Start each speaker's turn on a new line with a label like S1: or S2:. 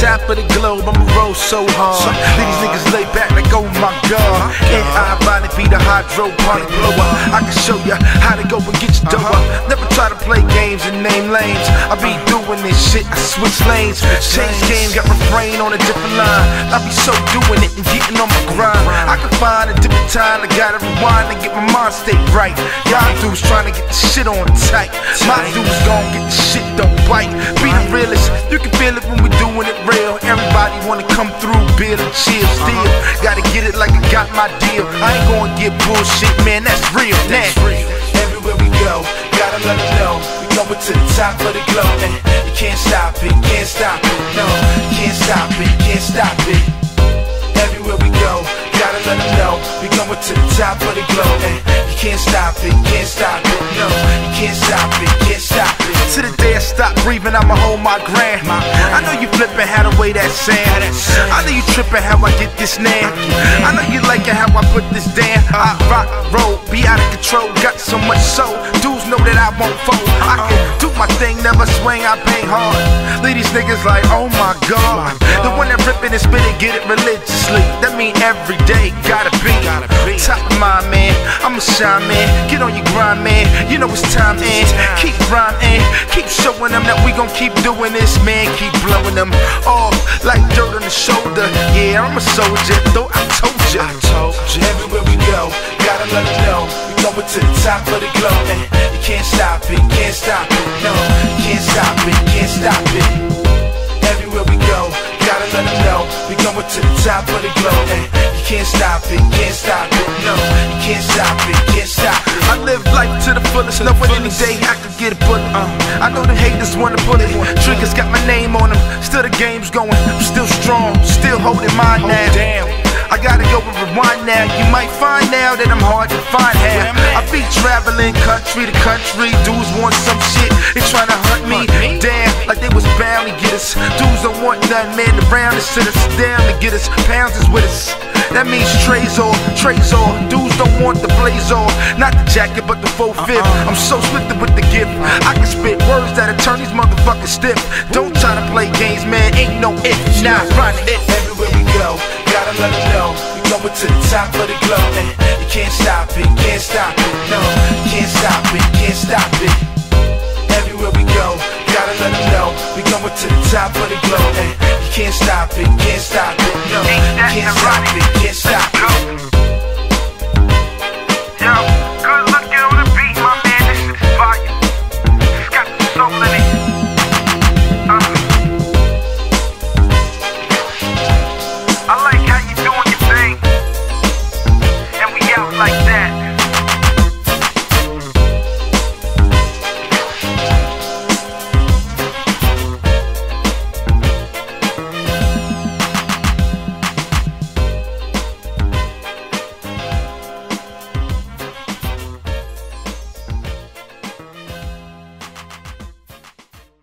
S1: top of the globe, I'ma roll so hard. These niggas lay back like, oh my god. And I body be the hydroponic blower. I can show you how to go and get your dough up. Never try to play games and name lanes. I be doing this shit, I switch lanes. Change game, got refrain on a different line. I be so doing it and getting on my grind. I can find a different time, I gotta rewind and get my mind state right. Y'all dudes trying to get the shit on tight. My dudes gon' get the shit don't bite. Be the realest, you can feel it when we doing it real. Wanna come through, build and chill still. Uh-huh. Gotta get it like I got my deal. I ain't gonna get bullshit, man, that's real. That's real.
S2: Everywhere we go, gotta let them know we going to the top of the globe. And you can't stop it, can't stop it, no, can't stop it, can't stop it. Everywhere we go, gotta let them know we going to the top of the globe. And you can't stop it, can't stop it, no, you can't stop it, can't stop it.
S1: Breathing, I'ma hold my grand. I know you flipping how to weigh that sand. I know you tripping how I get this nan. I know you liking how I put this down. I rock, roll, be out of control. Got so much soul. Dudes know that I won't fold. I can do my thing, never swing, I bang hard. Leave these niggas like, oh my god. The one that ripping and spitting, get it religiously. That mean every day, gotta be. Top of mind, man. I'm a shine, man. Get on your grind, man. You know it's time in. Keep grinding. Keep showing them that we gon' keep doing this, man. Keep blowing them off like dirt on the shoulder. Yeah, I'm a soldier, though I told ya.
S2: I told you everywhere we go, gotta let them know we going to the top of the globe. And you can't stop it, can't stop it, no, can't stop it, can't stop it. Everywhere we go, gotta let them know we going to the top of the globe. And you can't stop it, can't stop it, no, you can't stop it, can't stop it.
S1: I live life to the fullest, knowing any day I could get a bullet. Uh, I know the haters wanna bullet. Triggers got my name on them, still the game's going. I'm still strong, still holding mine now.
S2: Damn.
S1: I gotta go and rewind now. You might find now that I'm hard to find
S2: at.
S1: I be traveling country to country. Dudes want some shit, they tryna hunt me. Damn, like they was bound to get us. Dudes don't want nothing, man. Around to sit us down to get us. Pounds is with us. That means trays or trays or dudes don't want the blaze or not the jacket but the full fifth.
S2: Uh-uh.
S1: I'm so swift with the gift. I can spit words that'll turn these motherfuckers stiff. Don't try to play games, man. Ain't no if. Nah, run it.
S2: Everywhere we go, gotta let them know we going to the top of the globe. You can't stop it, can't stop it, no, can't stop it, can't stop it. Everywhere we go, gotta let them know we going to the top of the globe. Can't stop it, can't stop it, no. Can't stop it, can't stop it.